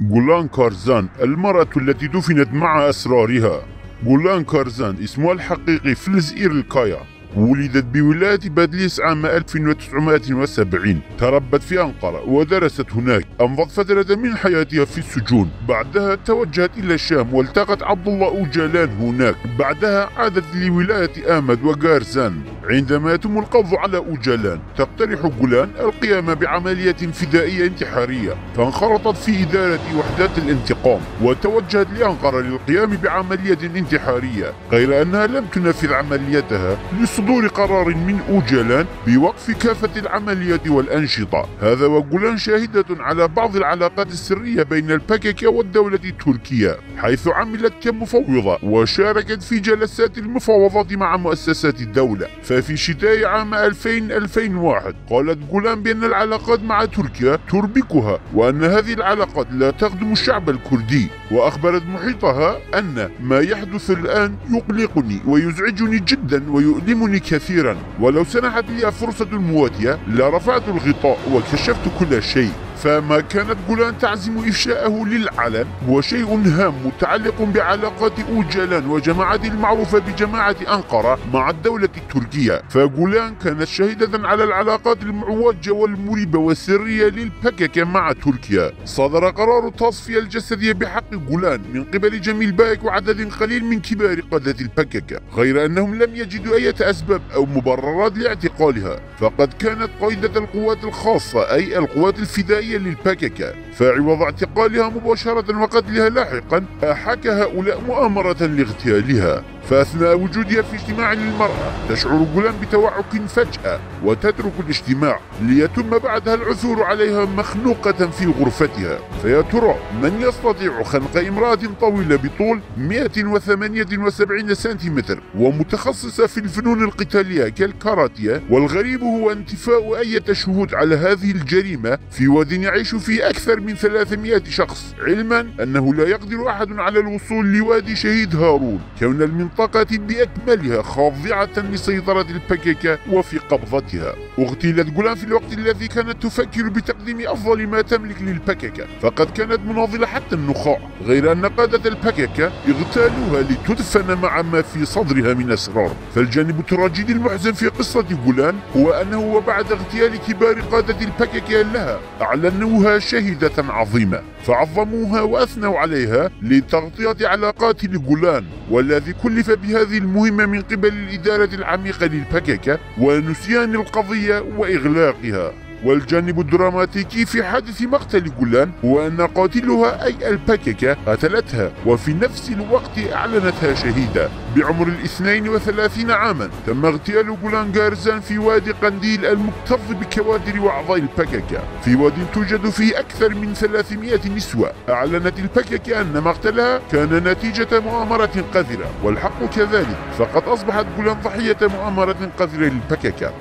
جولان كارزان المرأة التي دفنت مع أسرارها. جولان كارزان اسمها الحقيقي فلزئير الكايا. ولدت بولاية بدليس عام 1970 تربت في أنقرة ودرست هناك. أمضت فترة من حياتها في السجون. بعدها توجهت إلى الشام والتقت عبد الله أوجالان هناك. بعدها عادت لولاية آمد وغارزان. عندما يتم القبض على أوجالان تقترح جولان القيام بعملية فدائية انتحارية فانخرطت في إدارة وحدات الانتقام وتوجهت لأنقرة للقيام بعملية انتحارية غير أنها لم تنفذ عمليتها لصدور قرار من أوجالان بوقف كافة العمليات والأنشطة. هذا وجولان شاهدة على بعض العلاقات السرية بين الباكيكا والدولة التركية حيث عملت كمفوضة وشاركت في جلسات المفاوضات مع مؤسسات الدولة. ففي شتاء عام 2000-2001 قالت جولان بأن العلاقات مع تركيا تربكها وأن هذه العلاقات لا تخدم الشعب الكردي. وأخبرت محيطها أن ما يحدث الآن يقلقني ويزعجني جدا ويؤلمني كثيرا. ولو سنحت لي فرصة مواتية لرفعت الغطاء وكشفت كل شيء. فما كانت جولان تعزم إفشاءه للعلن هو شيء هام متعلق بعلاقات أوجلان وجماعته المعروفة بجماعة أنقرة مع الدولة التركية. فجولان كانت شاهدة على العلاقات المعوجة والمريبة والسرية للبككة مع تركيا. صدر قرار التصفية الجسدية بحق جولان من قبل جميل بايك وعدد قليل من كبار قادة البككة غير أنهم لم يجدوا أي أسباب أو مبررات لاعتقالها. فقد كانت قائدة القوات الخاصة أي القوات الفدائية الرئيسية للباكيكا فعوض اعتقالها مباشرة وقتلها لاحقا أحاك هؤلاء مؤامرة لاغتيالها. فأثناء وجودها في اجتماع للمرأة تشعر جولان بتوعك فجأة وتترك الاجتماع ليتم بعدها العثور عليها مخنوقة في غرفتها. فيا ترى من يستطيع خنق امرأة طويلة بطول 178 سنتيمتر ومتخصصة في الفنون القتالية كالكاراتيه والغريب هو انتفاء أي شهود على هذه الجريمة في واد يعيش فيه أكثر من 300 شخص علما أنه لا يقدر أحد على الوصول لوادي شهيد هارون. كون المنطقة المنطقة بأكملها خاضعة لسيطرة البككة وفي قبضتها. اغتيلت جولان في الوقت الذي كانت تفكر بتقديم أفضل ما تملك للبككة فقد كانت مناضلة حتى النخاع. غير أن قادة البككة اغتالوها لتدفن مع ما في صدرها من أسرار. فالجانب التراجيدي المحزن في قصة جولان هو أنه وبعد اغتيال كبار قادة البككة لها أعلنوها شهيدة عظيمة. فعظموها وأثنوا عليها لتغطية علاقات لجولان والذي كلف بهذه المهمة من قبل الإدارة العميقة للبككة ونسيان القضية وإغلاقها. والجانب الدراماتيكي في حادث مقتل جولان هو أن قاتلها أي الباكيكا قتلتها وفي نفس الوقت أعلنتها شهيدة بعمر الاثنين وثلاثين عاما تم اغتيال جولان جارزان في وادي قنديل المكتظ بكوادر وأعضاء الباكيكا. في واد توجد فيه أكثر من 300 نسوة. أعلنت الباكيكا أن مقتلها كان نتيجة مؤامرة قذرة والحق كذلك. فقد أصبحت جولان ضحية مؤامرة قذرة للباكيكا.